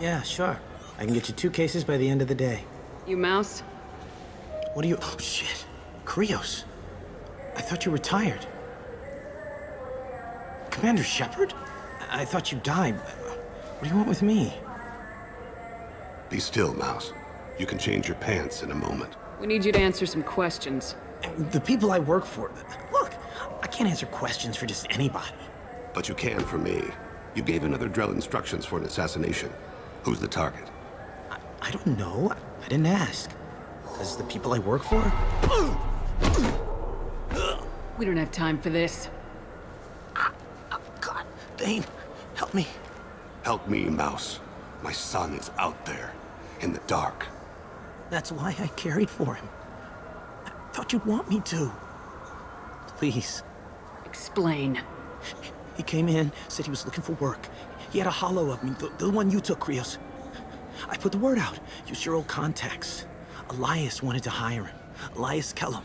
Yeah, sure. I can get you two cases by the end of the day. You mouse? What are you... Oh, shit. Krios. I thought you retired. Commander Shepard? I thought you died. What do you want with me? Be still, Mouse. You can change your pants in a moment. We need you to answer some questions. The people I work for... Look, I can't answer questions for just anybody. But you can for me. You gave another Drell instructions for an assassination. Who's the target? I, I don't know. I didn't ask. Is the people I work for? We don't have time for this. Oh, God, Thane, help me. Help me, Mouse. My son is out there, in the dark. That's why I carried for him. I thought you'd want me to. Please. Explain. He came in, said he was looking for work. He had a holo of me, the, the one you took, Krios. I put the word out. Use your old contacts. Elias wanted to hire him. Elias Kelham.